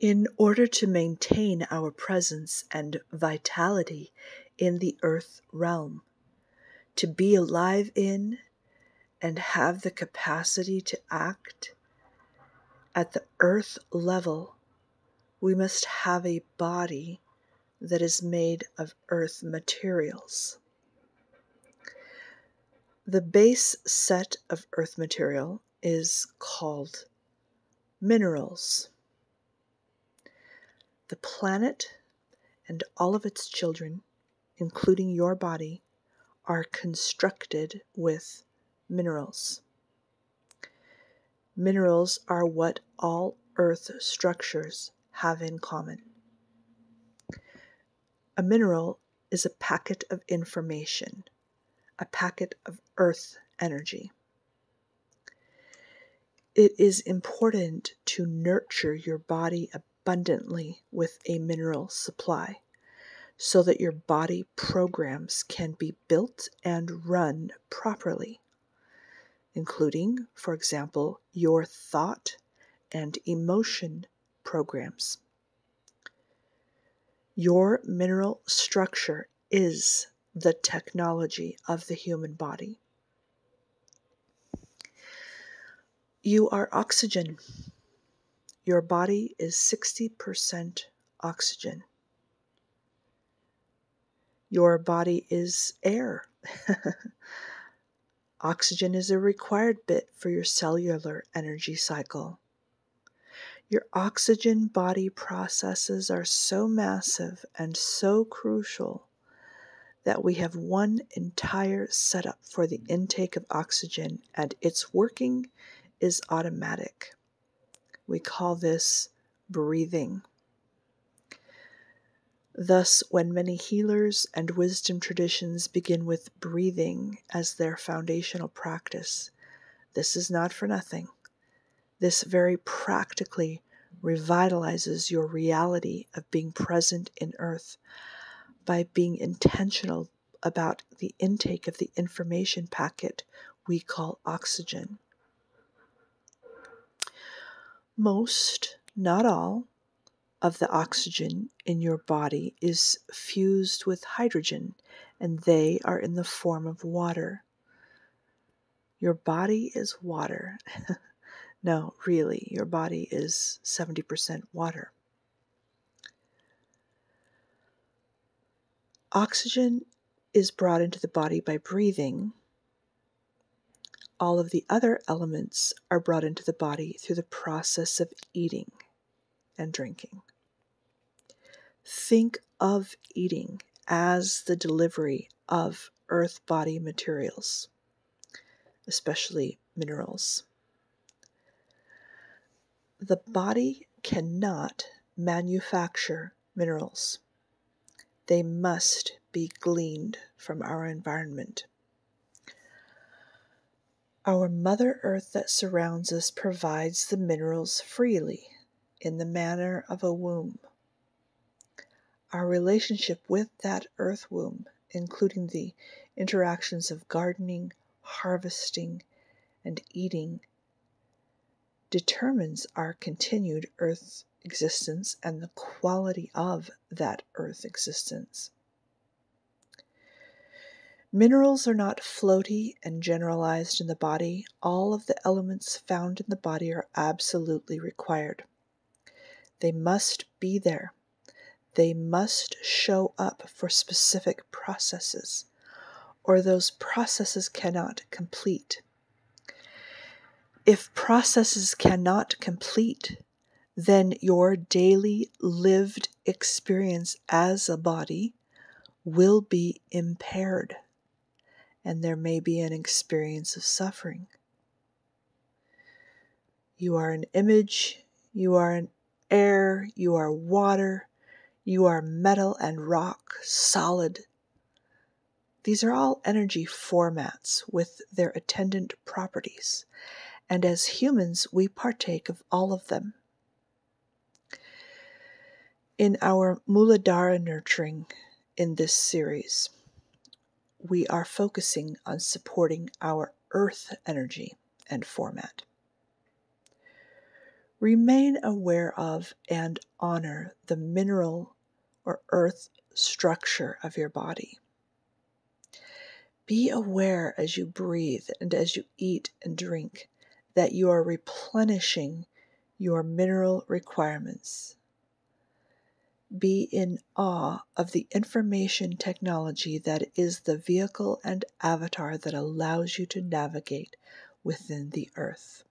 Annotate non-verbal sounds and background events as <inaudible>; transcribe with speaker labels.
Speaker 1: In order to maintain our presence and vitality in the earth realm, to be alive in and have the capacity to act at the earth level, we must have a body that is made of earth materials. The base set of earth material is called minerals. The planet and all of its children, including your body, are constructed with minerals. Minerals are what all earth structures have in common. A mineral is a packet of information, a packet of earth energy. It is important to nurture your body abundantly with a mineral supply so that your body programs can be built and run properly, including, for example, your thought and emotion programs. Your mineral structure is the technology of the human body. You are oxygen. Your body is 60% oxygen. Your body is air. <laughs> oxygen is a required bit for your cellular energy cycle. Your oxygen body processes are so massive and so crucial that we have one entire setup for the intake of oxygen, and its working is automatic. We call this breathing. Thus, when many healers and wisdom traditions begin with breathing as their foundational practice, this is not for nothing. This very practically revitalizes your reality of being present in earth by being intentional about the intake of the information packet we call oxygen. Most, not all, of the oxygen in your body is fused with hydrogen, and they are in the form of water. Your body is water. <laughs> no, really, your body is 70% water. Oxygen is brought into the body by breathing. All of the other elements are brought into the body through the process of eating and drinking. Think of eating as the delivery of earth body materials, especially minerals. The body cannot manufacture minerals they must be gleaned from our environment. Our Mother Earth that surrounds us provides the minerals freely in the manner of a womb. Our relationship with that earth womb, including the interactions of gardening, harvesting, and eating, determines our continued earth existence and the quality of that earth existence. Minerals are not floaty and generalized in the body. All of the elements found in the body are absolutely required. They must be there. They must show up for specific processes, or those processes cannot complete. If processes cannot complete, then your daily lived experience as a body will be impaired, and there may be an experience of suffering. You are an image, you are an air, you are water, you are metal and rock, solid. These are all energy formats with their attendant properties, and as humans, we partake of all of them. In our Muladhara nurturing in this series, we are focusing on supporting our earth energy and format. Remain aware of and honor the mineral or earth structure of your body. Be aware as you breathe and as you eat and drink that you are replenishing your mineral requirements. Be in awe of the information technology that is the vehicle and avatar that allows you to navigate within the earth.